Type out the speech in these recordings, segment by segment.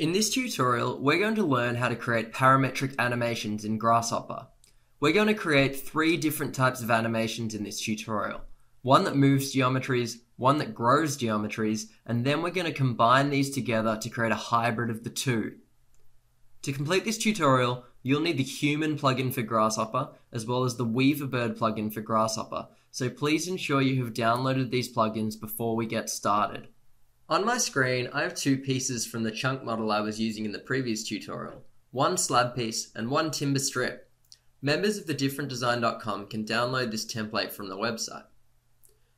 In this tutorial, we're going to learn how to create parametric animations in Grasshopper. We're going to create three different types of animations in this tutorial. One that moves geometries, one that grows geometries, and then we're going to combine these together to create a hybrid of the two. To complete this tutorial, you'll need the Human plugin for Grasshopper, as well as the Weaverbird plugin for Grasshopper, so please ensure you have downloaded these plugins before we get started. On my screen, I have two pieces from the chunk model I was using in the previous tutorial. One slab piece and one timber strip. Members of the differentdesign.com can download this template from the website.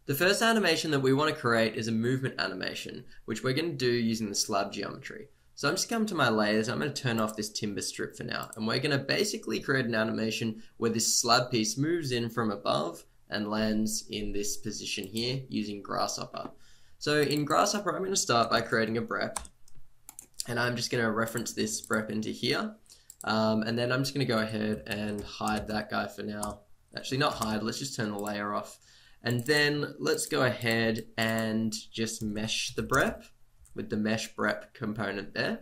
The first animation that we want to create is a movement animation, which we're going to do using the slab geometry. So I'm just come to my layers, I'm going to turn off this timber strip for now, and we're going to basically create an animation where this slab piece moves in from above and lands in this position here using Grasshopper. So in Grasshopper, I'm going to start by creating a brep. And I'm just going to reference this brep into here. Um, and then I'm just going to go ahead and hide that guy for now. Actually, not hide, let's just turn the layer off. And then let's go ahead and just mesh the brep with the mesh brep component there,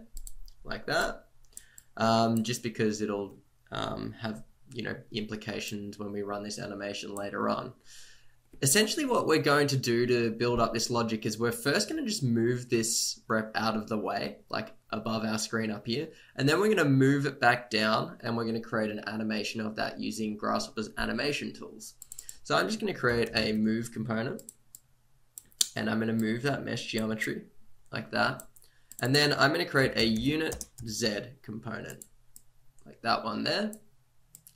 like that. Um, just because it'll um, have you know implications when we run this animation later on essentially what we're going to do to build up this logic is we're first going to just move this brep out of the way, like above our screen up here, and then we're going to move it back down and we're going to create an animation of that using Grasshopper's animation tools. So I'm just going to create a move component and I'm going to move that mesh geometry like that. And then I'm going to create a unit Z component like that one there.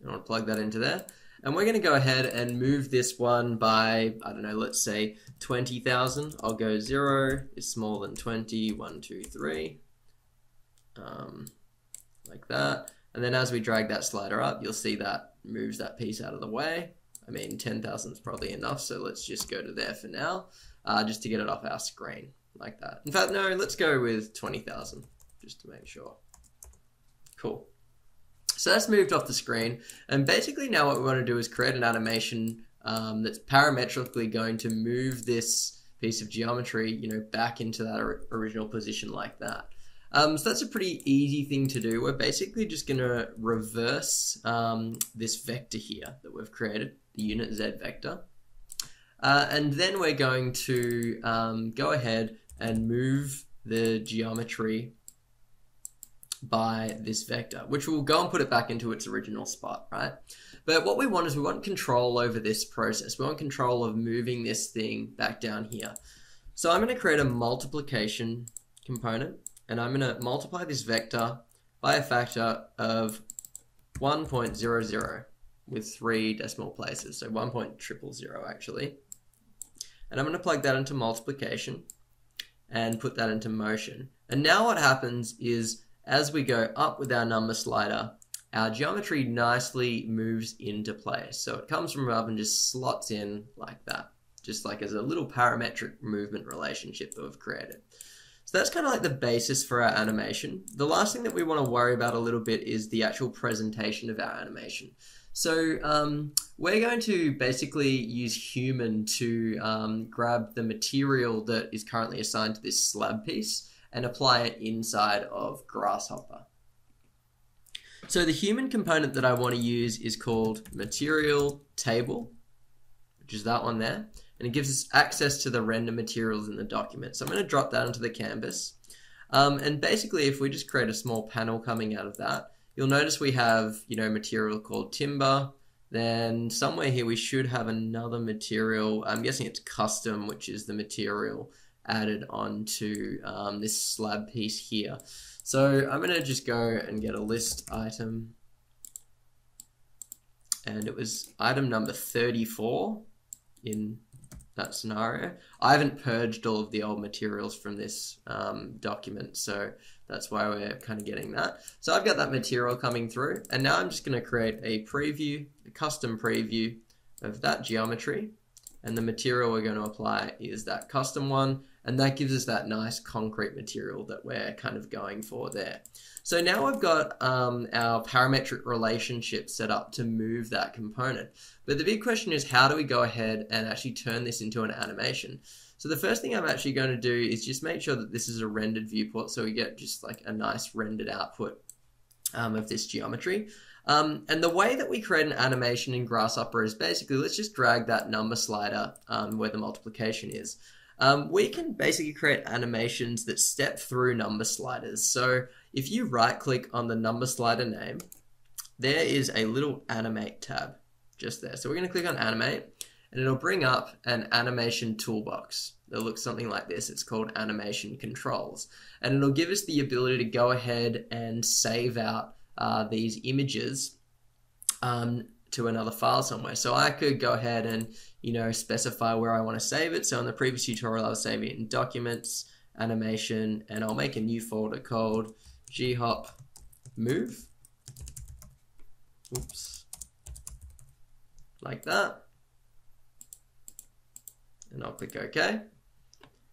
I want to plug that into there. And we're going to go ahead and move this one by, I don't know, let's say 20,000. I'll go 0 is smaller than 20, 1, 2, 3. Um, like that. And then as we drag that slider up, you'll see that moves that piece out of the way. I mean, 10,000 is probably enough, so let's just go to there for now, uh, just to get it off our screen, like that. In fact, no, let's go with 20,000, just to make sure. Cool. So that's moved off the screen. And basically now what we want to do is create an animation um, that's parametrically going to move this piece of geometry, you know, back into that original position like that. Um, so that's a pretty easy thing to do. We're basically just going to reverse um, this vector here that we've created, the unit z vector. Uh, and then we're going to um, go ahead and move the geometry by this vector, which will go and put it back into its original spot, right? But what we want is we want control over this process. We want control of moving this thing back down here. So I'm going to create a multiplication component, and I'm going to multiply this vector by a factor of 1.00 with three decimal places, so 1.000 actually. And I'm going to plug that into multiplication and put that into motion. And now what happens is as we go up with our number slider, our geometry nicely moves into place. So it comes from above and just slots in like that, just like as a little parametric movement relationship that we've created. So that's kind of like the basis for our animation. The last thing that we want to worry about a little bit is the actual presentation of our animation. So um, we're going to basically use human to um, grab the material that is currently assigned to this slab piece and apply it inside of Grasshopper. So the human component that I want to use is called material table, which is that one there. And it gives us access to the render materials in the document. So I'm going to drop that into the canvas. Um, and basically, if we just create a small panel coming out of that, you'll notice we have, you know, material called timber. Then somewhere here we should have another material. I'm guessing it's custom, which is the material added onto um, this slab piece here. So I'm going to just go and get a list item. And it was item number 34 in that scenario. I haven't purged all of the old materials from this um, document, so that's why we're kind of getting that. So I've got that material coming through, and now I'm just going to create a preview, a custom preview of that geometry, and the material we're going to apply is that custom one, and that gives us that nice concrete material that we're kind of going for there. So now I've got um, our parametric relationship set up to move that component. But the big question is how do we go ahead and actually turn this into an animation? So the first thing I'm actually going to do is just make sure that this is a rendered viewport so we get just like a nice rendered output um, of this geometry. Um, and the way that we create an animation in Grasshopper is basically, let's just drag that number slider um, where the multiplication is. Um, we can basically create animations that step through number sliders. So if you right click on the number slider name, there is a little animate tab just there. So we're going to click on animate and it'll bring up an animation toolbox that looks something like this. It's called animation controls. And it'll give us the ability to go ahead and save out uh, these images um, to another file somewhere. So I could go ahead and, you know, specify where I want to save it. So in the previous tutorial, I was saving it in documents, animation, and I'll make a new folder calledghop move. Oops. Like that. And I'll click OK.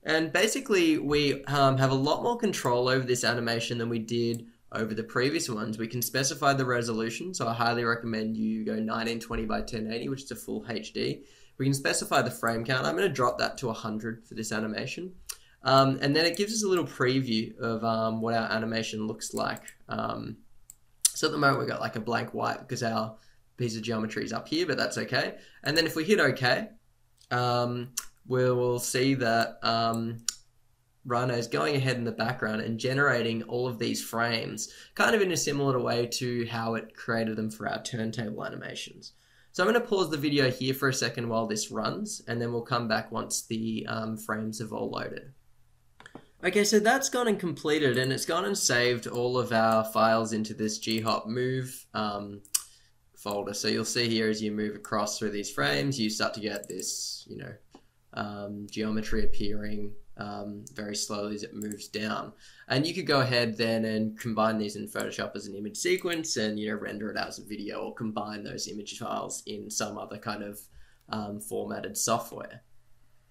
And basically, we um, have a lot more control over this animation than we did over the previous ones. We can specify the resolution, so I highly recommend you go 1920 by 1080, which is a full HD. We can specify the frame count. I'm going to drop that to 100 for this animation. Um, and then it gives us a little preview of um, what our animation looks like. Um, so at the moment we've got like a blank white because our piece of geometry is up here, but that's okay. And then if we hit OK, um, we will see that Rhino is going ahead in the background and generating all of these frames, kind of in a similar way to how it created them for our turntable animations. So I'm going to pause the video here for a second while this runs, and then we'll come back once the um, frames have all loaded. Okay, so that's gone and completed, and it's gone and saved all of our files into this ghop move um, folder. So you'll see here as you move across through these frames, you start to get this, you know, um, geometry appearing um, very slowly as it moves down. And you could go ahead then and combine these in Photoshop as an image sequence and you know render it as a video or combine those image files in some other kind of um, formatted software.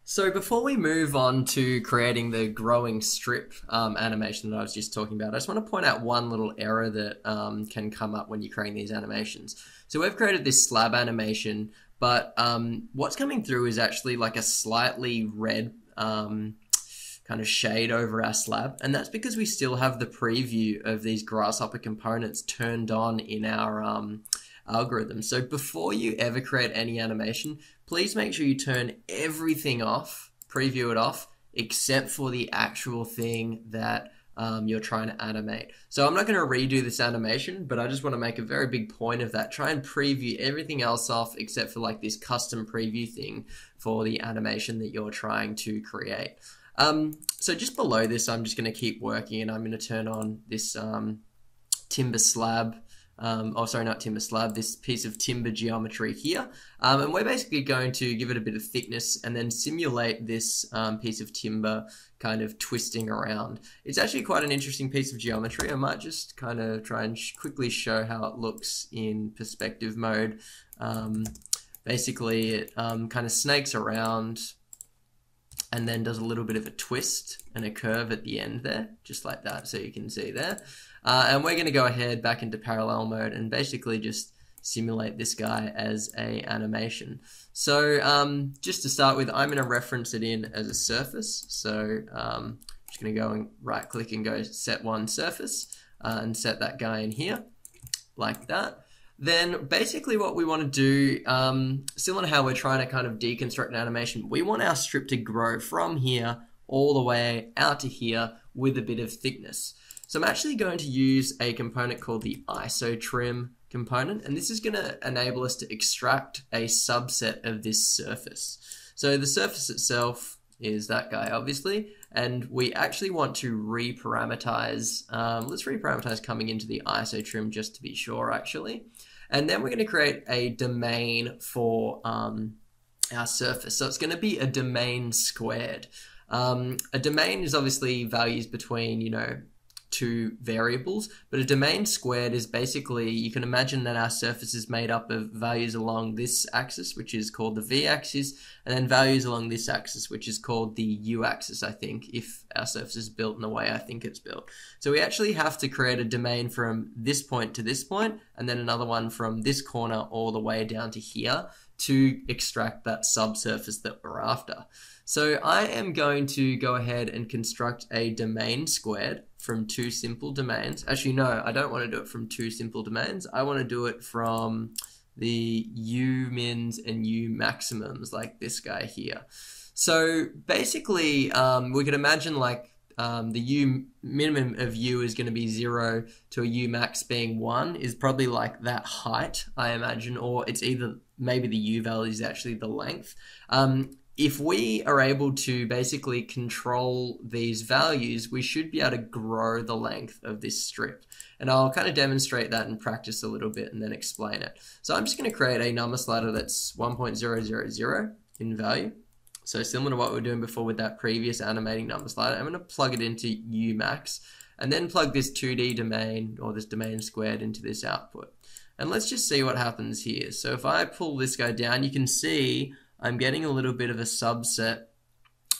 So before we move on to creating the growing strip um, animation that I was just talking about, I just want to point out one little error that um, can come up when you're creating these animations. So we've created this slab animation, but um, what's coming through is actually like a slightly red um, kind of shade over our slab. And that's because we still have the preview of these grasshopper components turned on in our um, algorithm. So before you ever create any animation, please make sure you turn everything off, preview it off, except for the actual thing that um, you're trying to animate. So I'm not going to redo this animation, but I just want to make a very big point of that. Try and preview everything else off except for like this custom preview thing for the animation that you're trying to create. Um, so just below this, I'm just going to keep working and I'm going to turn on this um, timber slab. Um, oh, sorry, not timber slab, this piece of timber geometry here. Um, and we're basically going to give it a bit of thickness and then simulate this um, piece of timber kind of twisting around. It's actually quite an interesting piece of geometry. I might just kind of try and sh quickly show how it looks in perspective mode. Um, basically, it kind of snakes around and then does a little bit of a twist and a curve at the end there, just like that, so you can see there. Uh, and we're going to go ahead back into parallel mode and basically just simulate this guy as a animation. So um, just to start with, I'm going to reference it in as a surface. So um, I'm just going to go and right click and go set one surface uh, and set that guy in here like that then basically what we want to do, um, similar to how we're trying to kind of deconstruct an animation, we want our strip to grow from here all the way out to here with a bit of thickness. So I'm actually going to use a component called the isotrim component, and this is going to enable us to extract a subset of this surface. So the surface itself is that guy, obviously, and we actually want to reparameterize, um, let's reparameterize coming into the isotrim just to be sure, actually. And then we're going to create a domain for um, our surface. So it's going to be a domain squared. Um, a domain is obviously values between, you know, two variables, but a domain squared is basically, you can imagine that our surface is made up of values along this axis, which is called the v-axis, and then values along this axis, which is called the u-axis, I think, if our surface is built in the way I think it's built. So we actually have to create a domain from this point to this point, and then another one from this corner all the way down to here to extract that subsurface that we're after. So I am going to go ahead and construct a domain squared from two simple domains. Actually, no, I don't want to do it from two simple domains. I want to do it from the u mins and u maximums like this guy here. So basically, um, we could imagine like um, the u minimum of u is going to be 0 to a u max being 1 is probably like that height, I imagine, or it's either maybe the u value is actually the length. Um, if we are able to basically control these values, we should be able to grow the length of this strip. And I'll kind of demonstrate that in practice a little bit and then explain it. So I'm just going to create a number slider that's 1.000 in value. So similar to what we were doing before with that previous animating number slider, I'm going to plug it into Umax and then plug this 2D domain or this domain squared into this output. And let's just see what happens here. So if I pull this guy down, you can see I'm getting a little bit of a subset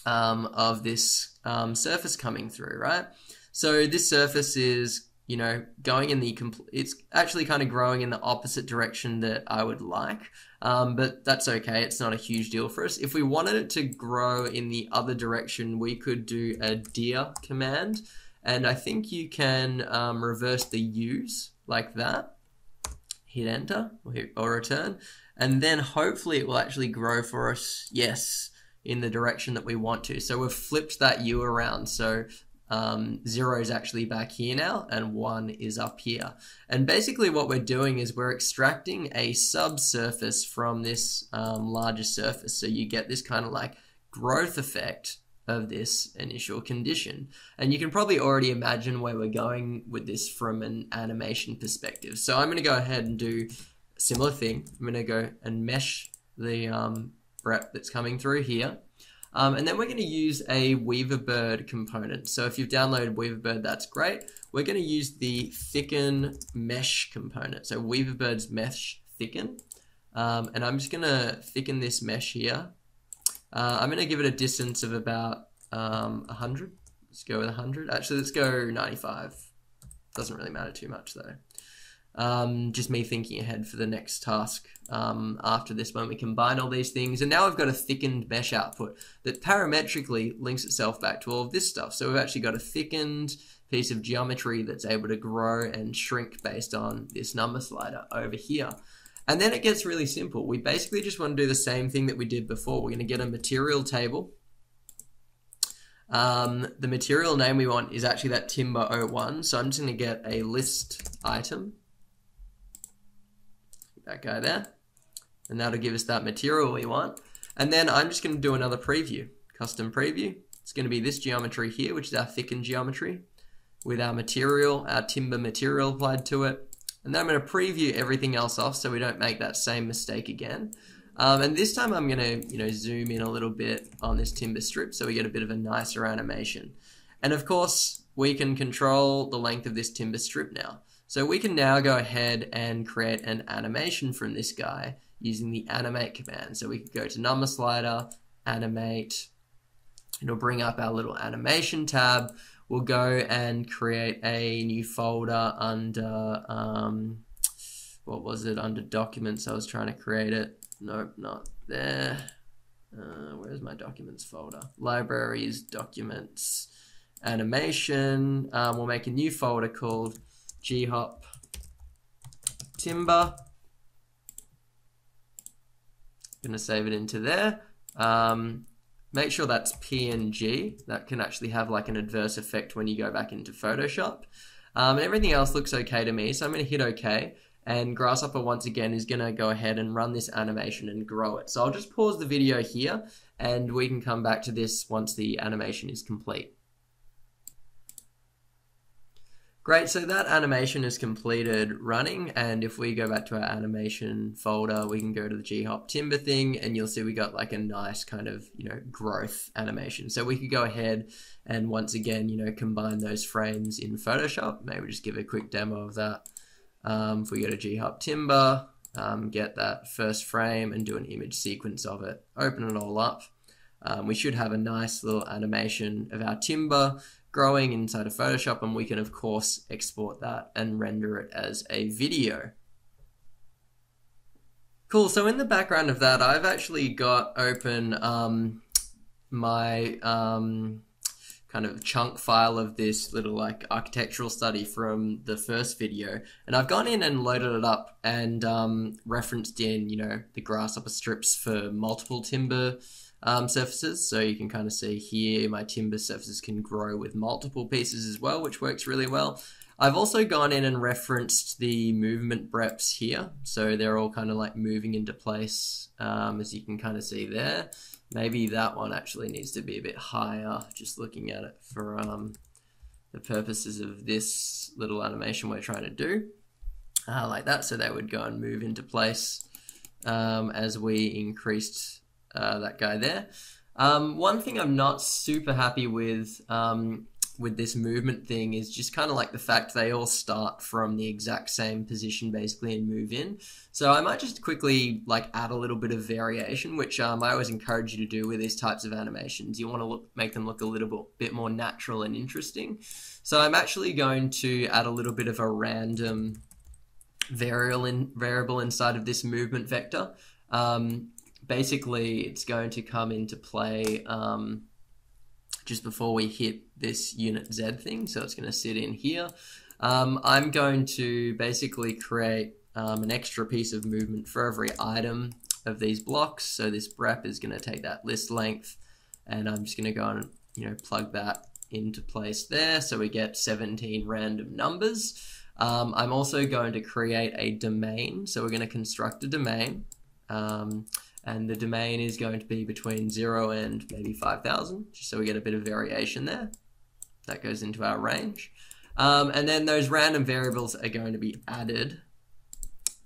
um, of this um, surface coming through, right? So this surface is, you know, going in the, it's actually kind of growing in the opposite direction that I would like, um, but that's okay. It's not a huge deal for us. If we wanted it to grow in the other direction, we could do a dir command, and I think you can um, reverse the use like that. Hit enter or, hit, or return, and then hopefully it will actually grow for us, yes, in the direction that we want to. So we've flipped that U around. So um, zero is actually back here now and one is up here. And basically what we're doing is we're extracting a subsurface from this um, larger surface. So you get this kind of like growth effect of this initial condition. And you can probably already imagine where we're going with this from an animation perspective. So I'm going to go ahead and do similar thing. I'm going to go and mesh the um, brep that's coming through here. Um, and then we're going to use a Weaverbird component. So if you've downloaded Weaverbird, that's great. We're going to use the thicken mesh component. So Weaverbird's mesh thicken. Um, and I'm just going to thicken this mesh here. Uh, I'm going to give it a distance of about um, 100. Let's go with 100. Actually, let's go 95. Doesn't really matter too much though. Um, just me thinking ahead for the next task um, after this when we combine all these things. And now I've got a thickened mesh output that parametrically links itself back to all of this stuff. So we've actually got a thickened piece of geometry that's able to grow and shrink based on this number slider over here. And then it gets really simple. We basically just want to do the same thing that we did before. We're going to get a material table. Um, the material name we want is actually that Timber 01. So I'm just going to get a list item that guy there. And that'll give us that material we want. And then I'm just going to do another preview, custom preview. It's going to be this geometry here, which is our thickened geometry with our material, our timber material applied to it. And then I'm going to preview everything else off so we don't make that same mistake again. Um, and this time I'm going to, you know, zoom in a little bit on this timber strip so we get a bit of a nicer animation. And of course, we can control the length of this timber strip now. So we can now go ahead and create an animation from this guy using the animate command. So we could go to number slider, animate, it'll bring up our little animation tab. We'll go and create a new folder under, um, what was it, under documents. I was trying to create it. Nope, not there. Uh, where's my documents folder? Libraries, documents, animation. Um, we'll make a new folder called G-hop timber. Gonna save it into there. Um, make sure that's PNG. That can actually have like an adverse effect when you go back into Photoshop. Um, everything else looks okay to me, so I'm gonna hit OK. And Grasshopper once again is gonna go ahead and run this animation and grow it. So I'll just pause the video here and we can come back to this once the animation is complete. Great, so that animation is completed running, and if we go back to our animation folder, we can go to the GHop Timber thing, and you'll see we got like a nice kind of, you know, growth animation. So we could go ahead and once again, you know, combine those frames in Photoshop. Maybe just give a quick demo of that. Um, if we go to GHop Timber, um, get that first frame and do an image sequence of it, open it all up. Um, we should have a nice little animation of our timber growing inside of Photoshop and we can of course export that and render it as a video. Cool, so in the background of that I've actually got open um, my um, kind of chunk file of this little like architectural study from the first video and I've gone in and loaded it up and um, referenced in you know the grasshopper strips for multiple timber um, surfaces. So you can kind of see here my timber surfaces can grow with multiple pieces as well, which works really well. I've also gone in and referenced the movement breps here. So they're all kind of like moving into place um, as you can kind of see there. Maybe that one actually needs to be a bit higher, just looking at it for um, the purposes of this little animation we're trying to do. Uh, like that, so they would go and move into place um, as we increased uh, that guy there. Um, one thing I'm not super happy with um, with this movement thing is just kind of like the fact they all start from the exact same position basically and move in. So I might just quickly like add a little bit of variation, which um, I always encourage you to do with these types of animations. You want to look, make them look a little bit more natural and interesting. So I'm actually going to add a little bit of a random variable in, variable inside of this movement vector. Um, basically it's going to come into play um, just before we hit this unit Z thing. So it's going to sit in here. Um, I'm going to basically create um, an extra piece of movement for every item of these blocks. So this brep is going to take that list length and I'm just going to go and you know plug that into place there. So we get 17 random numbers. Um, I'm also going to create a domain. So we're going to construct a domain. Um, and the domain is going to be between 0 and maybe 5000 just so we get a bit of variation there. That goes into our range. Um, and then those random variables are going to be added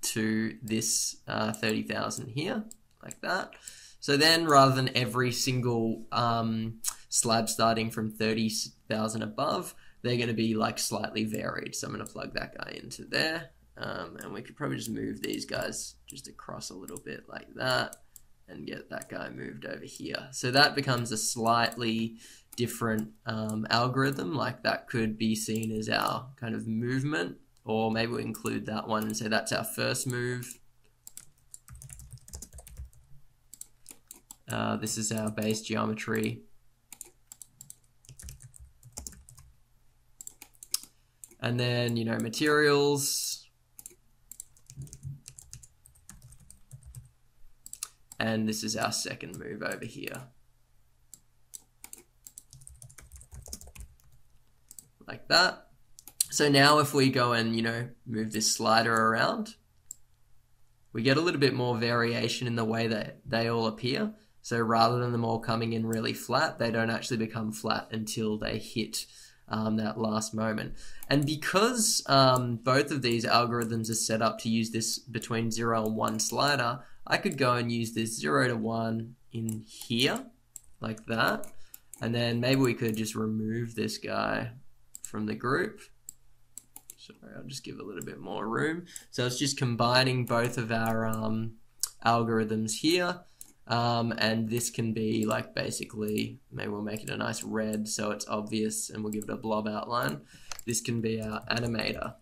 to this uh, 30,000 here like that. So then rather than every single um, slab starting from 30,000 above they're going to be like slightly varied. So I'm going to plug that guy into there. Um, and we could probably just move these guys just across a little bit like that and get that guy moved over here. So that becomes a slightly different um, algorithm. Like that could be seen as our kind of movement, or maybe we include that one and say that's our first move. Uh, this is our base geometry. And then, you know, materials, And this is our second move over here. Like that. So now if we go and, you know, move this slider around, we get a little bit more variation in the way that they all appear. So rather than them all coming in really flat, they don't actually become flat until they hit um, that last moment. And because um, both of these algorithms are set up to use this between 0 and 1 slider, I could go and use this 0 to 1 in here, like that. And then maybe we could just remove this guy from the group. Sorry, I'll just give a little bit more room. So it's just combining both of our um, algorithms here. Um, and this can be like basically, maybe we'll make it a nice red so it's obvious and we'll give it a blob outline. This can be our animator,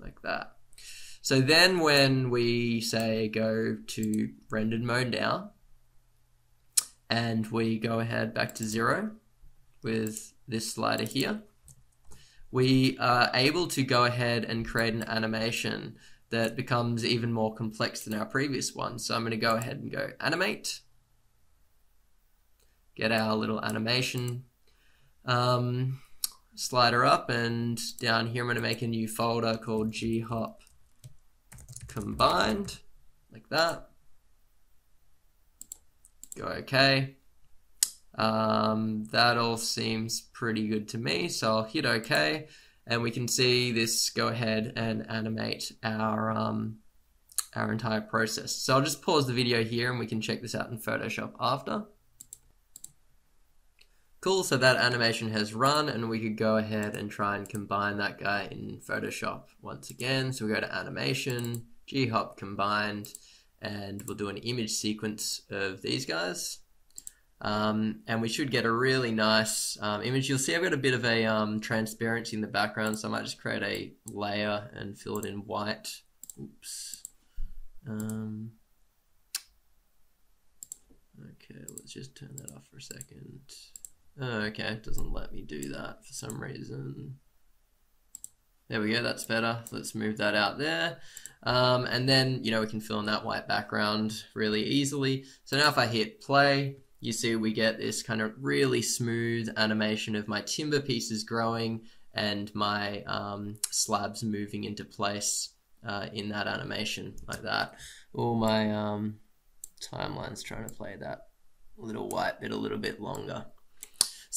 like that. So then when we say go to rendered mode now, and we go ahead back to zero with this slider here, we are able to go ahead and create an animation that becomes even more complex than our previous one. So I'm going to go ahead and go animate, get our little animation um, slider up, and down here I'm going to make a new folder called GHop combined, like that. Go OK. Um, that all seems pretty good to me, so I'll hit OK. and we can see this go ahead and animate our um, our entire process. So I'll just pause the video here and we can check this out in Photoshop after. Cool, so that animation has run and we could go ahead and try and combine that guy in Photoshop once again. So we go to animation, G-hop combined, and we'll do an image sequence of these guys. Um, and we should get a really nice um, image. You'll see I've got a bit of a um, transparency in the background, so I might just create a layer and fill it in white. Oops. Um, okay, let's just turn that off for a second. Oh, okay, it doesn't let me do that for some reason. There we go, that's better. Let's move that out there. Um, and then, you know, we can fill in that white background really easily. So now if I hit play, you see we get this kind of really smooth animation of my timber pieces growing and my um, slabs moving into place uh, in that animation like that. All my um, timeline's trying to play that little white bit a little bit longer.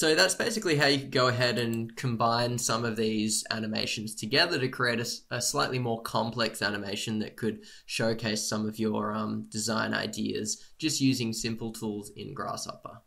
So that's basically how you could go ahead and combine some of these animations together to create a, a slightly more complex animation that could showcase some of your um, design ideas just using simple tools in Grasshopper.